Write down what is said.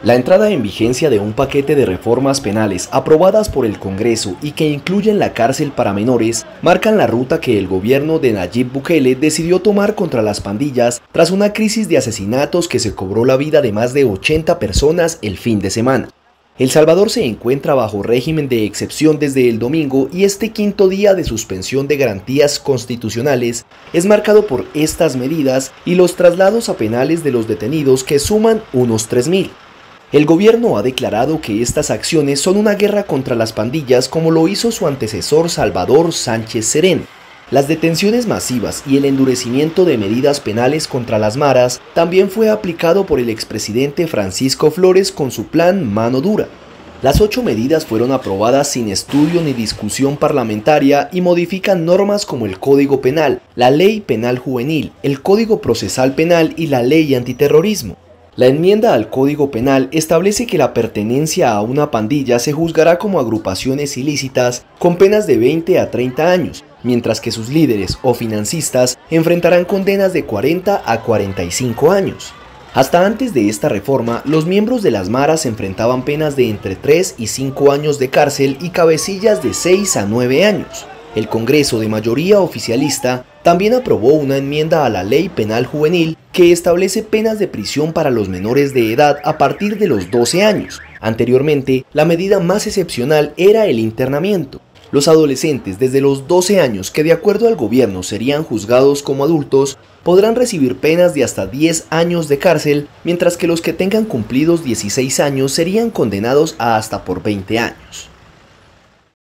La entrada en vigencia de un paquete de reformas penales aprobadas por el Congreso y que incluyen la cárcel para menores marcan la ruta que el gobierno de Nayib Bukele decidió tomar contra las pandillas tras una crisis de asesinatos que se cobró la vida de más de 80 personas el fin de semana. El Salvador se encuentra bajo régimen de excepción desde el domingo y este quinto día de suspensión de garantías constitucionales es marcado por estas medidas y los traslados a penales de los detenidos que suman unos 3.000. El gobierno ha declarado que estas acciones son una guerra contra las pandillas como lo hizo su antecesor Salvador Sánchez Serén. Las detenciones masivas y el endurecimiento de medidas penales contra las maras también fue aplicado por el expresidente Francisco Flores con su plan Mano Dura. Las ocho medidas fueron aprobadas sin estudio ni discusión parlamentaria y modifican normas como el Código Penal, la Ley Penal Juvenil, el Código Procesal Penal y la Ley Antiterrorismo. La enmienda al Código Penal establece que la pertenencia a una pandilla se juzgará como agrupaciones ilícitas con penas de 20 a 30 años, mientras que sus líderes o financistas enfrentarán condenas de 40 a 45 años. Hasta antes de esta reforma, los miembros de las maras enfrentaban penas de entre 3 y 5 años de cárcel y cabecillas de 6 a 9 años. El Congreso de mayoría oficialista también aprobó una enmienda a la Ley Penal Juvenil que establece penas de prisión para los menores de edad a partir de los 12 años. Anteriormente, la medida más excepcional era el internamiento. Los adolescentes desde los 12 años que de acuerdo al gobierno serían juzgados como adultos podrán recibir penas de hasta 10 años de cárcel, mientras que los que tengan cumplidos 16 años serían condenados a hasta por 20 años.